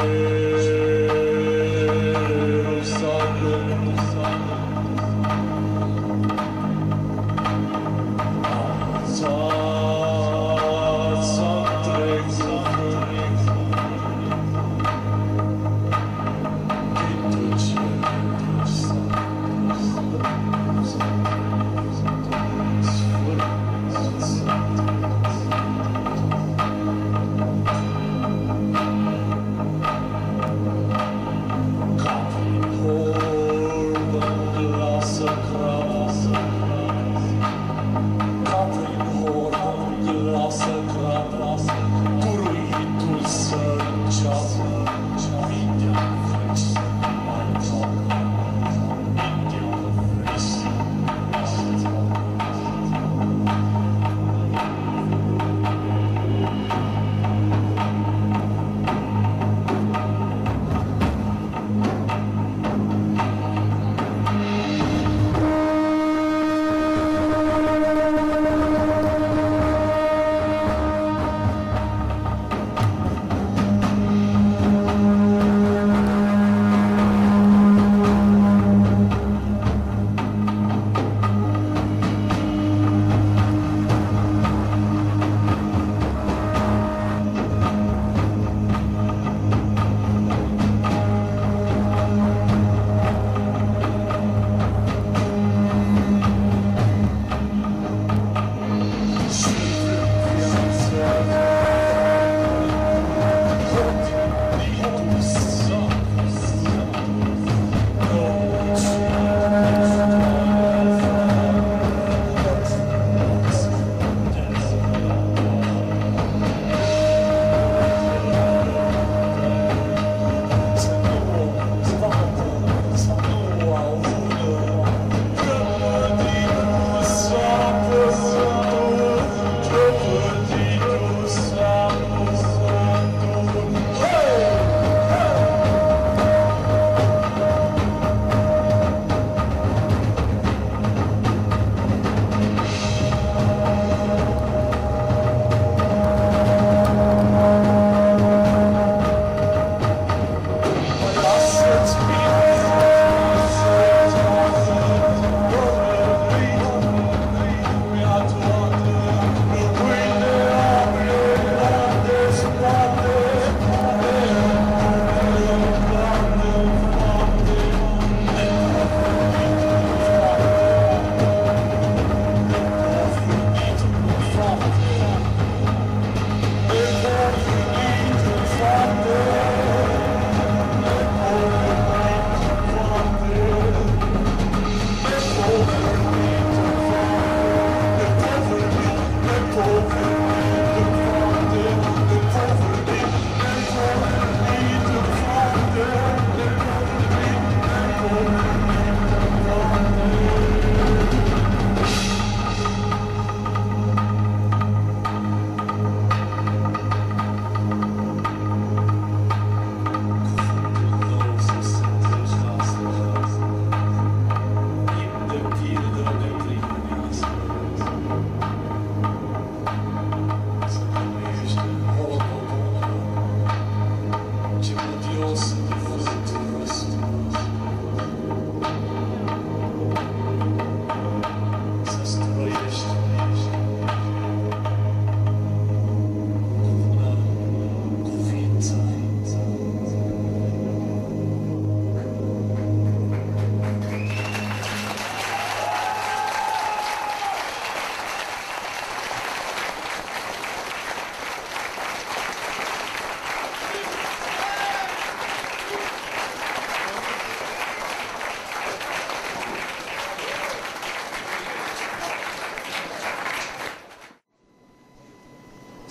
Amen.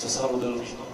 zusammen